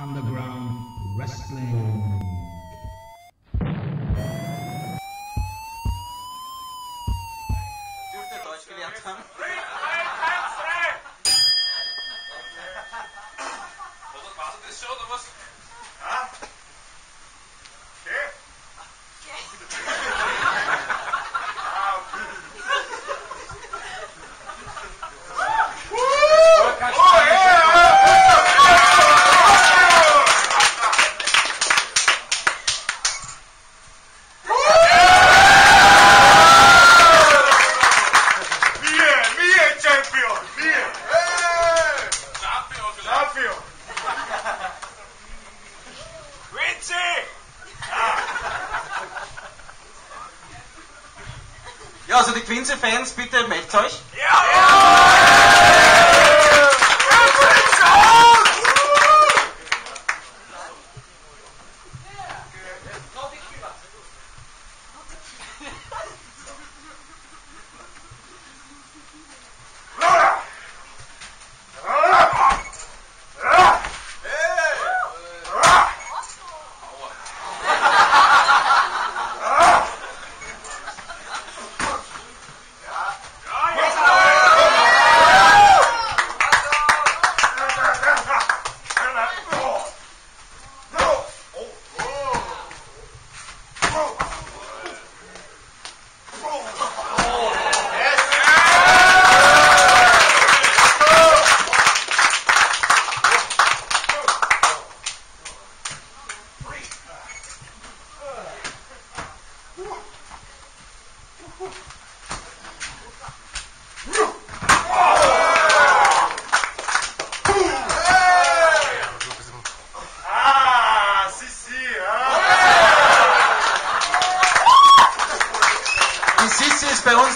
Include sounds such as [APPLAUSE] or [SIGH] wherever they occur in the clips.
Underground Wrestling. Bitte meldet euch.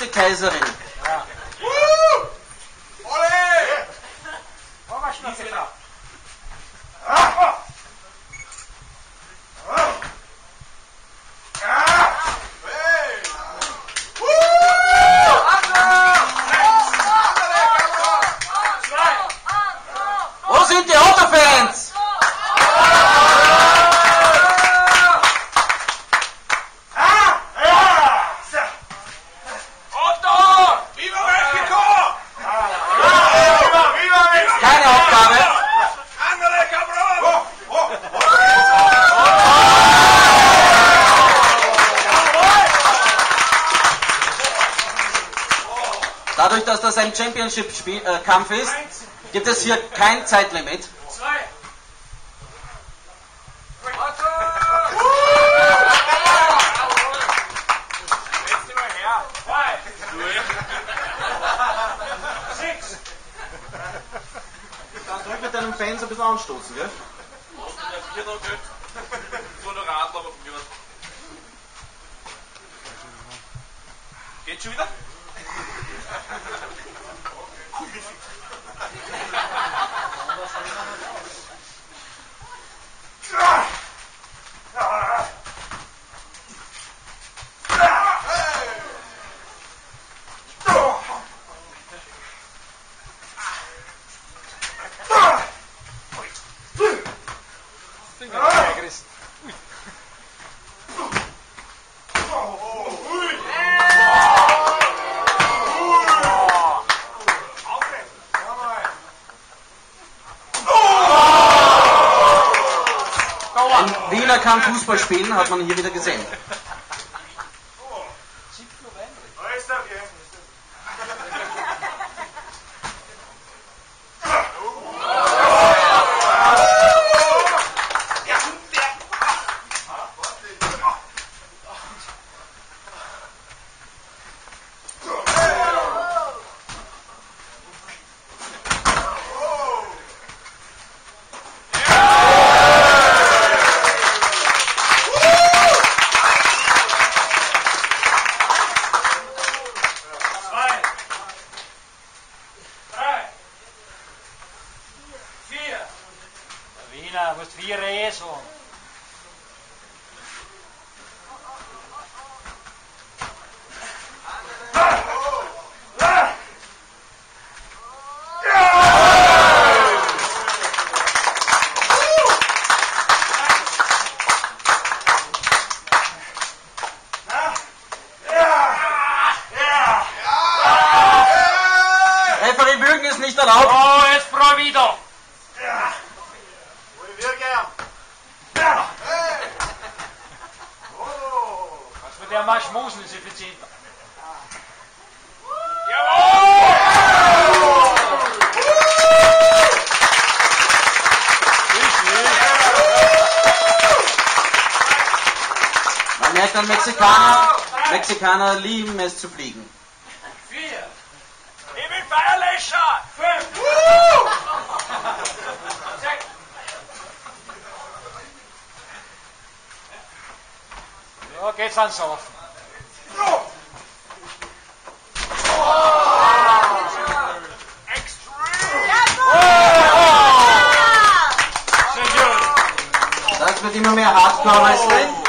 Die Kaiserin. Wo sind die Autofans? Ein Championship-Kampf ist, gibt es hier kein Zeitlimit. Kannst du mit deinen Fans ein bisschen anstoßen, gell? Geht schon wieder? 국민 [LAUGHS] kann Fußball spielen, hat man hier wieder gesehen. An Mexikaner, Mexikaner lieben es zu fliegen. Vier. Ich bin Feierlöscher. Fünf. Sechs. Ja, geht's ans Saufen. Das wird immer mehr Hardcore-Wrestling.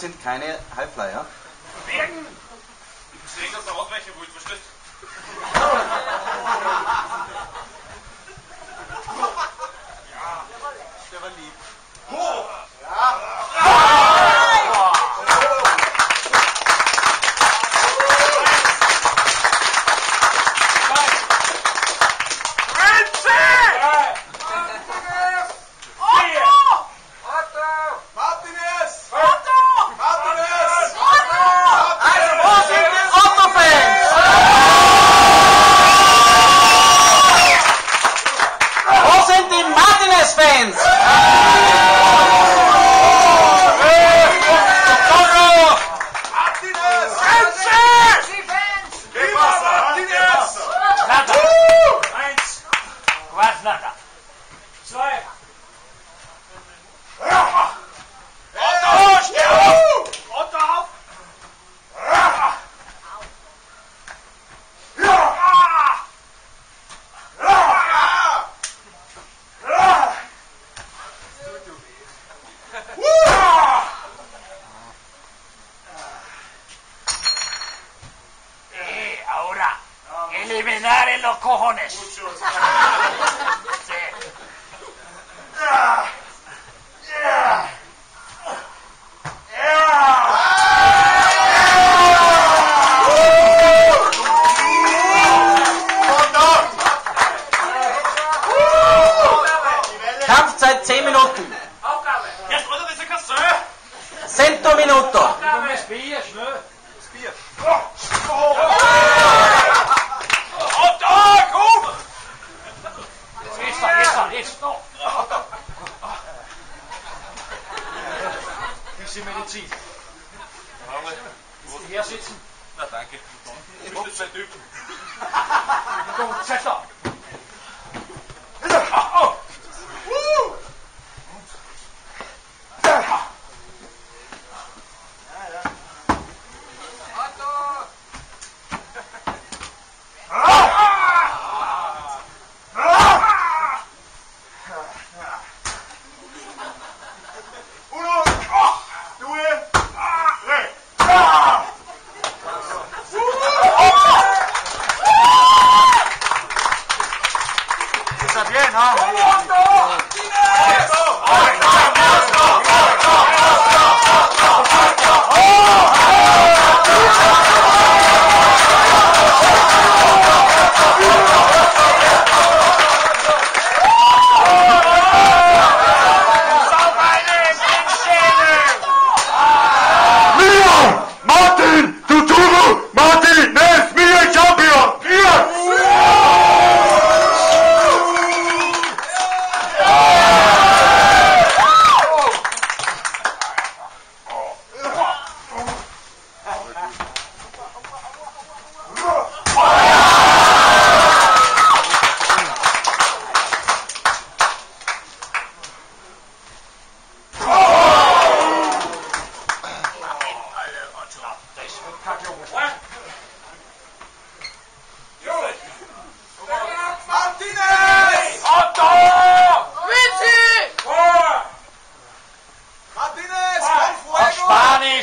Sind keine Highflyer. Wegen. Deswegen, dass du ausweichen willst, verstehst Der war lieb. Martinez! Otto! Martinez! Wo sind die Otto-Fans? Wo sind die Martinez-Fans? Martinez! ¿Qué pasa, Martinez? Nada. Eins, Was nada. zwei, Otto, steh auf! Otto auf! Eh, ahora. Eliminar en los cojones. Kampfzeit 10 Minuten. Aufgabe! Jetzt oder diese Kasseur! Cento minuto. Komm, das Bier, schnell. Otto, komm! Jetzt, da, jetzt, da, jetzt. Stopp. Bisschen Medizin. Willst du hier sitzen? Na danke. Ich muss jetzt zwei Typen. Komm, setz da. Uno,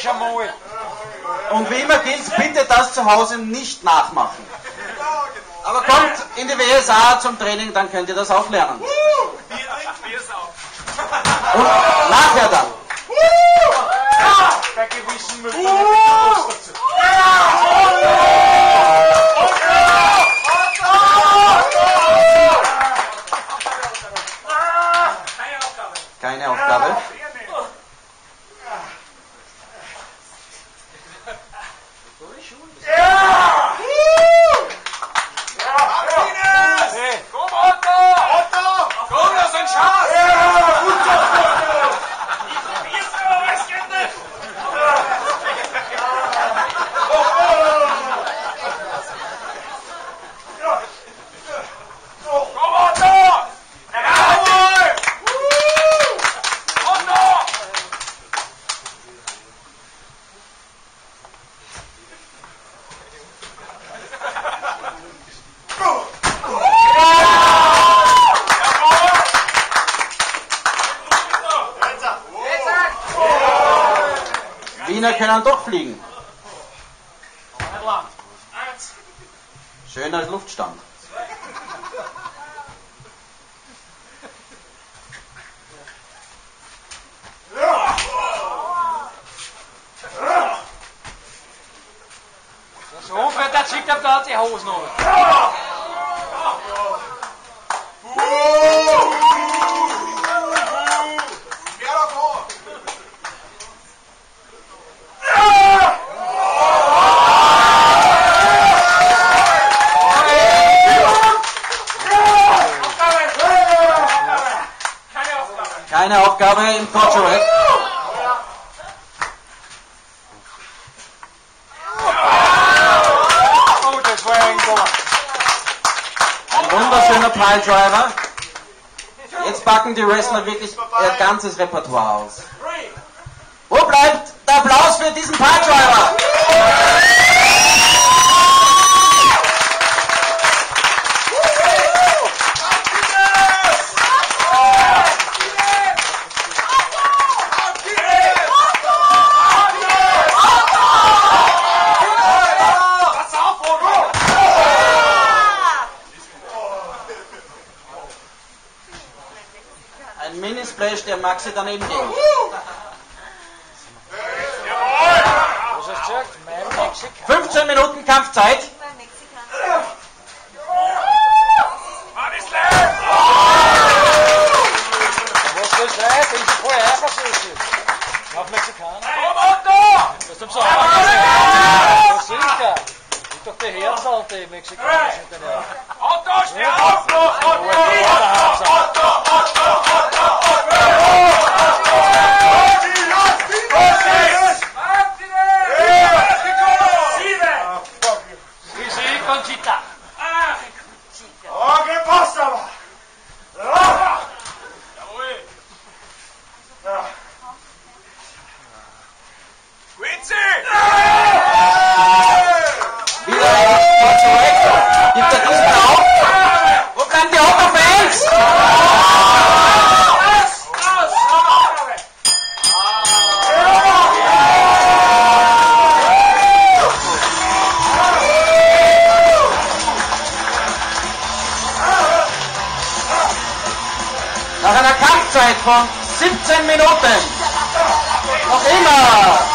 ist einmal. Und wie immer gilt, bitte das zu Hause nicht nachmachen. Aber kommt in die WSA zum Training, dann könnt ihr das auch lernen. Und nachher dann. Gewissen Müssen. Keine Aufgabe. Hey, Komm, Otto! Otto! Komm, das ist ein Schatz! Komm, Otto! Jawohl! Otto! Wiener können doch fliegen. Schön als Luftstand. So ungefähr, der zieht ihm da die Hosen an. Keine Aufgabe im war ein wunderschöner Piledriver. Jetzt packen die Wrestler wirklich ihr ganzes Repertoire aus. Wo bleibt der Applaus für diesen Piledriver? Pass Minisplash, der Maxi daneben ging. Was hast du gesagt? Mein Mexikaner. 15 Minuten Kampfzeit. Ist leer! Was soll sein? Bin ich voll eifersüchtig. Auf Mexikaner. Komm, Otto! Was zum sagen? Was sicher? Ich doch die Herzen und die Mexikaner. Otto, steh auf! Otto! Wie sie Conchita. Oh, gepasst aber! Ja! Jawohl! Ja. Wieder ein Torchwork. Gibt er diesen auch? Wo bleiben die Otto-Fans? Nach einer Kampfzeit von 17 Minuten. Noch immer